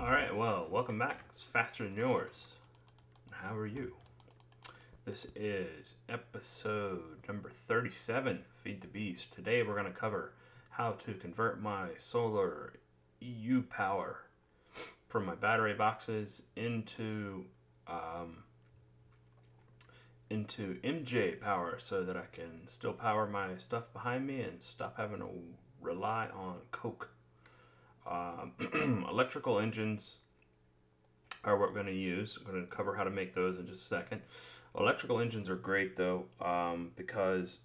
All right, well, welcome back. It's faster than yours. How are you? This is episode number 37, Feed the Beast. Today we're going to cover how to convert my solar EU power from my battery boxes into um, into MJ power so that I can still power my stuff behind me and stop having to rely on coke. Um, electrical engines are what we're going to use. I'm going to cover how to make those in just a second. Electrical engines are great though um, because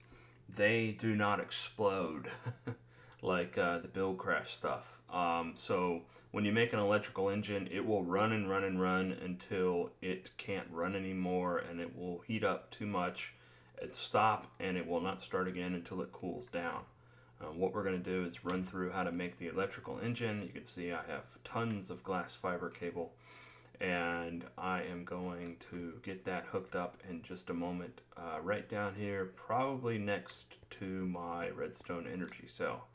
they do not explode like uh, the Buildcraft stuff. Um, so when you make an electrical engine, it will run and run and run until it can't run anymore and it will heat up too much and stop and it will not start again until it cools down. Uh, what we're going to do is run through how to make the electrical engine. You can see I have tons of glass fiber cable and I am going to get that hooked up in just a moment uh, right down here probably next to my redstone energy cell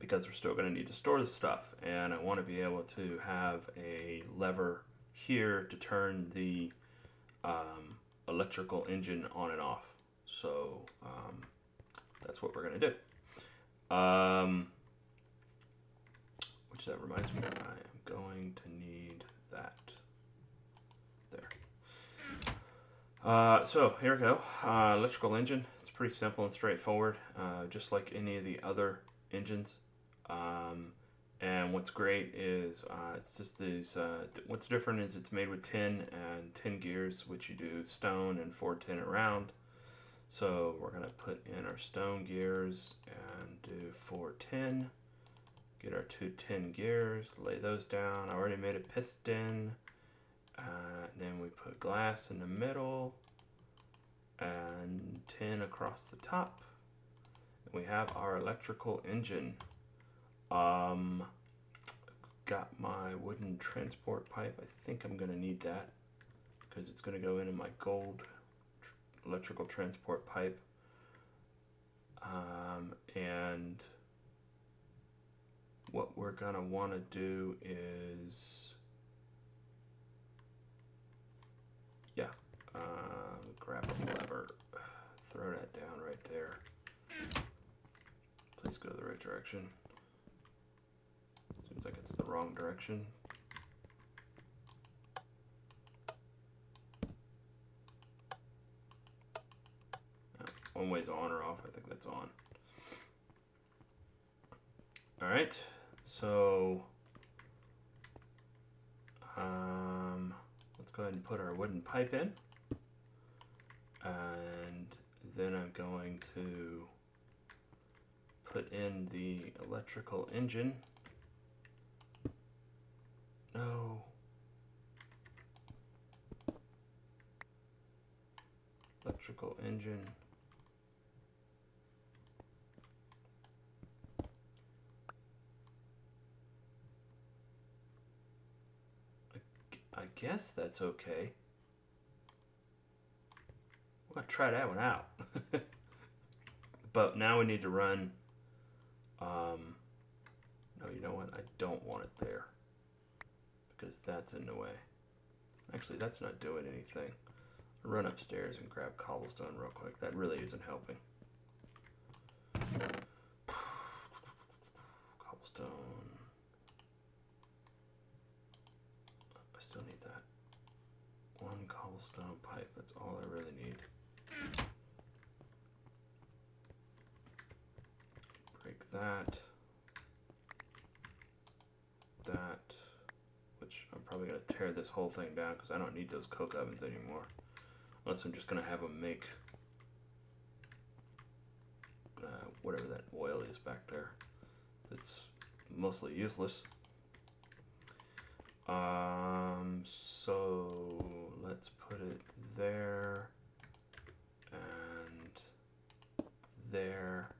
because we're still going to need to store the stuff and I want to be able to have a lever here to turn the um, electrical engine on and off. So um, that's what we're going to do. Um, which that reminds me I am going to need that. There. Uh, so here we go. Uh, electrical engine. It's pretty simple and straightforward uh, just like any of the other engines um, and what's great is uh, it's just these, uh, th what's different is it's made with tin and tin gears, which you do stone and 410 around. So we're going to put in our stone gears and do 410. Get our two tin gears, lay those down. I already made a piston. Uh, then we put glass in the middle and tin across the top. And we have our electrical engine. Um, got my wooden transport pipe. I think I'm going to need that because it's going to go into my gold tr electrical transport pipe. Um, and what we're going to want to do is, yeah, uh, grab a lever, throw that down right there. Please go the right direction. Seems like it's the wrong direction. Uh, one way's on or off, I think that's on. Alright, so um, let's go ahead and put our wooden pipe in. And then I'm going to put in the electrical engine. No. Electrical engine. I, I guess that's okay. We're gonna try that one out. but now we need to run, um, no, you know what? I don't want it there because that's in the way. Actually, that's not doing anything. I'll run upstairs and grab cobblestone real quick. That really isn't helping. Cobblestone. I still need that. One cobblestone pipe. That's all I really need. Break that. That I'm probably going to tear this whole thing down because I don't need those coke ovens anymore. Unless I'm just going to have them make uh, whatever that oil is back there. It's mostly useless. Um, so let's put it there and there.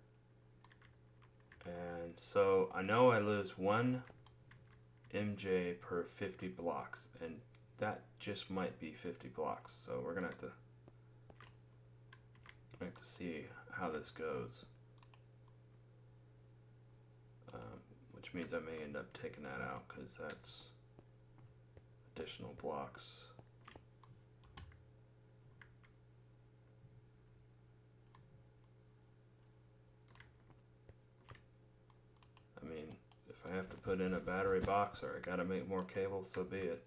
And so I know I lose one MJ per 50 blocks, and that just might be 50 blocks. So we're gonna have to, have to see how this goes. Um, which means I may end up taking that out because that's additional blocks. I mean, if I have to put in a battery box or I gotta make more cables, so be it.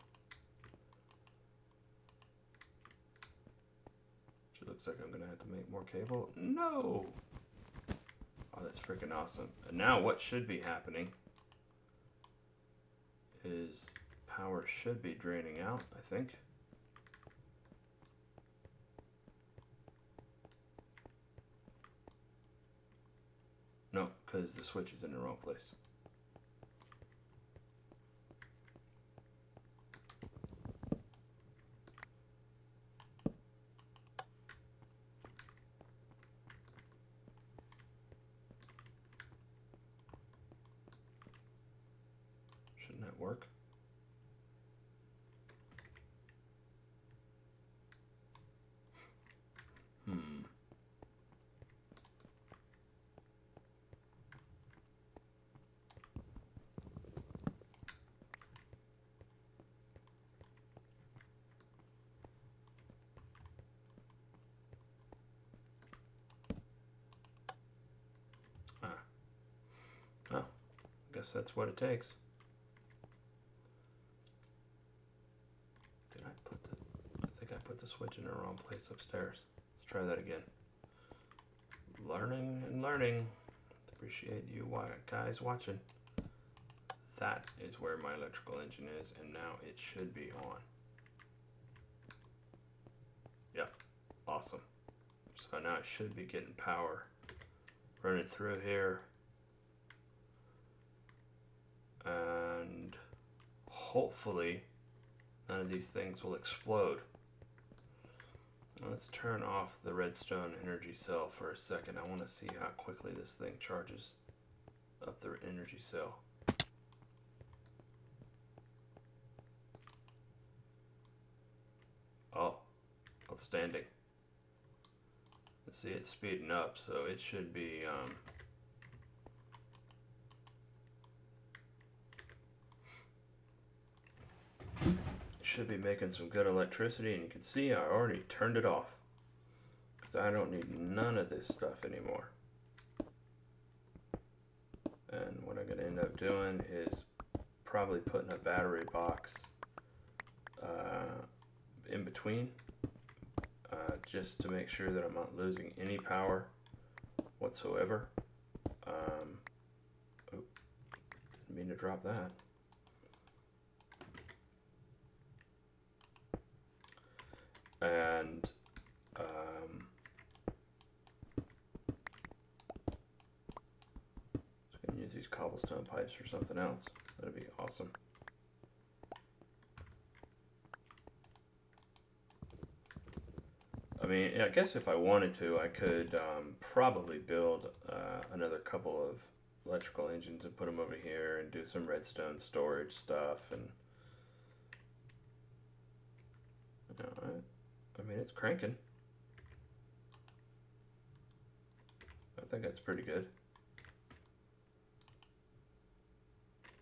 It looks like I'm gonna have to make more cable. No! Oh, that's freaking awesome. And now what should be happening is power should be draining out, I think. No, because the switch is in the wrong place. That work? Hmm. Ah. Oh, guess that's what it takes. Did I put the, I think I the switch in the wrong place upstairs. Let's try that again. Learning and learning. Appreciate you guys watching. That is where my electrical engine is, and now it should be on. Yep, awesome. So now it should be getting power running through here. And hopefully none of these things will explode. Let's turn off the redstone energy cell for a second. I want to see how quickly this thing charges up the energy cell. Oh, outstanding. Let's see, it's speeding up, so it should be, um, should be making some good electricity, and you can see I already turned it off. Because I don't need none of this stuff anymore. And what I'm to end up doing is probably putting a battery box uh, in between uh, just to make sure that I'm not losing any power whatsoever. Um, oh, didn't mean to drop that. And um, so I can use these cobblestone pipes for something else. That'd be awesome. I mean, I guess if I wanted to, I could um, probably build uh, another couple of electrical engines and put them over here and do some redstone storage stuff and you know, I, mean it's cranking. I think that's pretty good.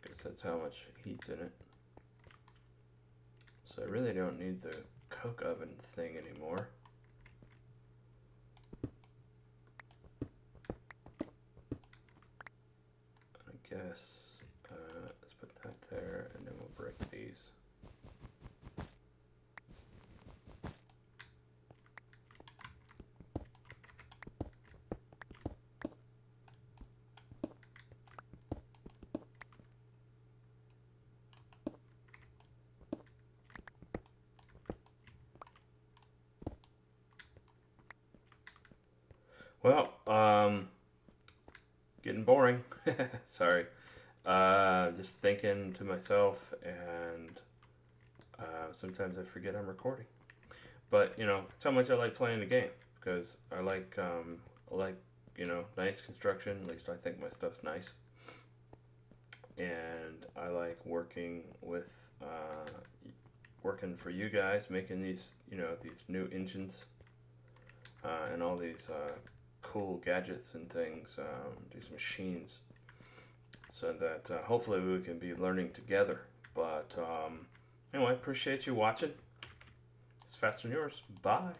Guess that's how much heat's in it. So I really don't need the coke oven thing anymore. I guess uh, let's put that there and then we'll break these. Well, um, getting boring. Sorry. Uh, just thinking to myself, and uh, sometimes I forget I'm recording. But you know, it's how much I like playing the game because I like um, I like you know nice construction. At least I think my stuff's nice, and I like working with uh, working for you guys, making these you know these new engines uh, and all these uh, cool gadgets and things, um, these machines, so that uh, hopefully we can be learning together. But um, anyway, appreciate you watching. It's Faster Than Yours. Bye.